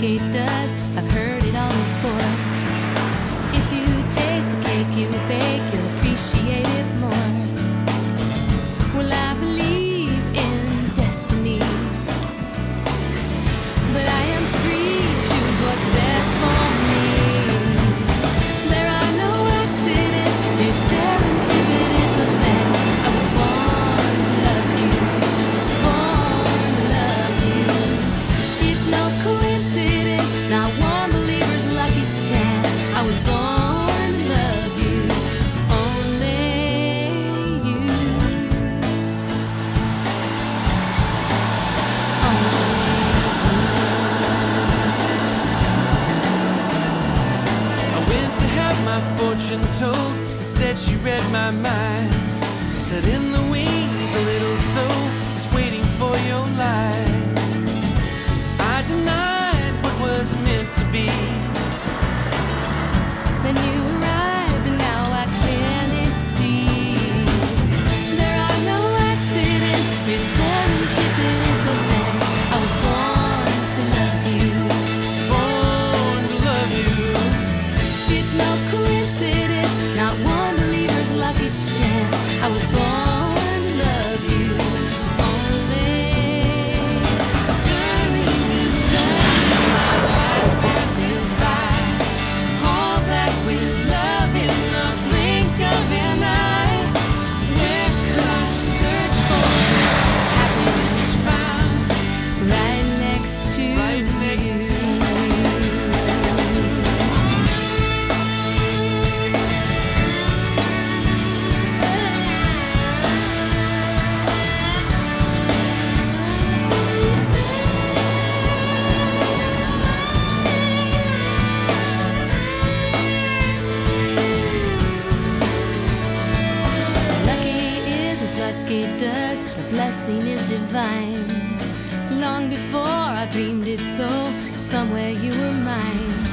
给的 my fortune told. Instead, she read my mind. Said in the wings, a little soul. seen is divine. Long before I dreamed it so, somewhere you were mine.